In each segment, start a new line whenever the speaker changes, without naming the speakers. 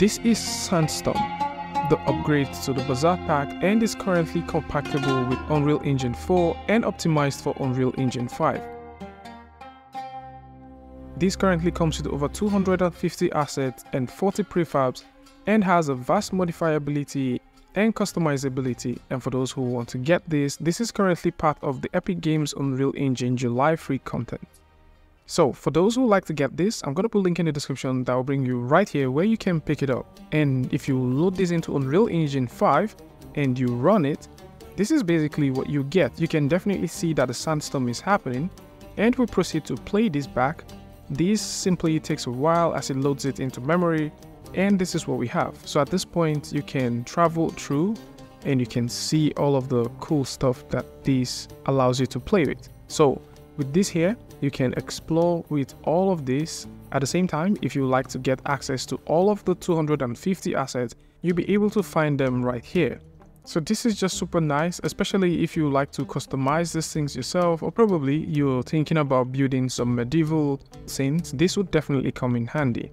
This is Sandstorm, the upgrade to the Bazaar pack and is currently compatible with Unreal Engine 4 and optimized for Unreal Engine 5. This currently comes with over 250 assets and 40 prefabs and has a vast modifiability and customizability and for those who want to get this, this is currently part of the Epic Games Unreal Engine July free content. So for those who like to get this, I'm to put a link in the description that will bring you right here where you can pick it up. And if you load this into Unreal Engine 5 and you run it, this is basically what you get. You can definitely see that the sandstorm is happening and we proceed to play this back. This simply takes a while as it loads it into memory and this is what we have. So at this point you can travel through and you can see all of the cool stuff that this allows you to play with. So with this here, you can explore with all of this. At the same time, if you like to get access to all of the 250 assets, you'll be able to find them right here. So this is just super nice, especially if you like to customize these things yourself or probably you're thinking about building some medieval scenes, this would definitely come in handy.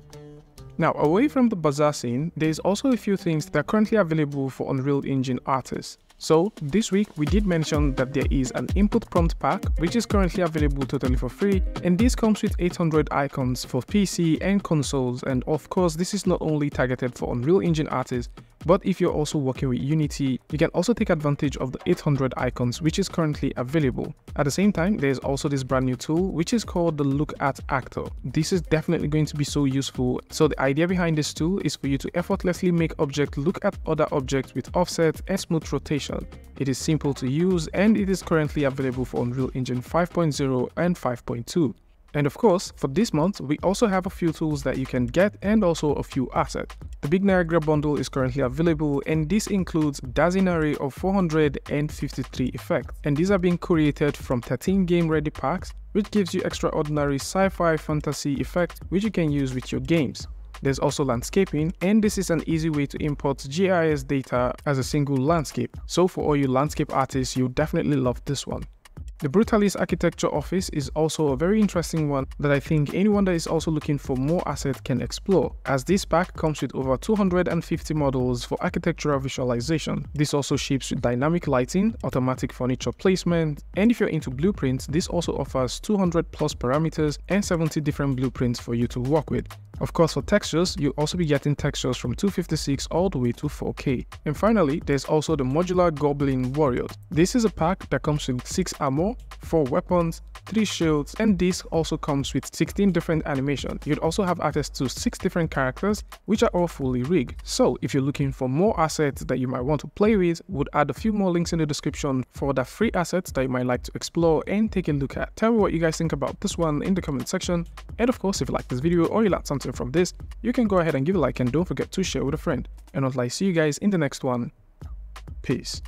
Now, away from the bazaar scene, there's also a few things that are currently available for Unreal Engine artists. So this week we did mention that there is an input prompt pack which is currently available totally for free and this comes with 800 icons for PC and consoles and of course this is not only targeted for Unreal Engine artists but if you're also working with Unity, you can also take advantage of the 800 icons which is currently available. At the same time, there's also this brand new tool which is called the Look At Actor. This is definitely going to be so useful. So the idea behind this tool is for you to effortlessly make objects look at other objects with offset and smooth rotation. It is simple to use and it is currently available for Unreal Engine 5.0 and 5.2. And of course, for this month, we also have a few tools that you can get and also a few assets. The Big Niagara bundle is currently available and this includes dozen array of 453 effects. And these are being curated from 13 game ready packs which gives you extraordinary sci-fi fantasy effects which you can use with your games. There's also landscaping and this is an easy way to import GIS data as a single landscape. So for all you landscape artists, you'll definitely love this one. The Brutalist Architecture Office is also a very interesting one that I think anyone that is also looking for more assets can explore, as this pack comes with over 250 models for architectural visualization. This also ships with dynamic lighting, automatic furniture placement, and if you're into blueprints, this also offers 200 plus parameters and 70 different blueprints for you to work with. Of course, for textures, you'll also be getting textures from 256 all the way to 4K. And finally, there's also the Modular Goblin Warriors. This is a pack that comes with 6 armor, 4 weapons, 3 shields, and this also comes with 16 different animations. You'd also have access to 6 different characters, which are all fully rigged. So if you're looking for more assets that you might want to play with, would add a few more links in the description for the free assets that you might like to explore and take a look at. Tell me what you guys think about this one in the comment section. And of course, if you like this video or you like from this, you can go ahead and give a like and don't forget to share with a friend. And until I see you guys in the next one, peace.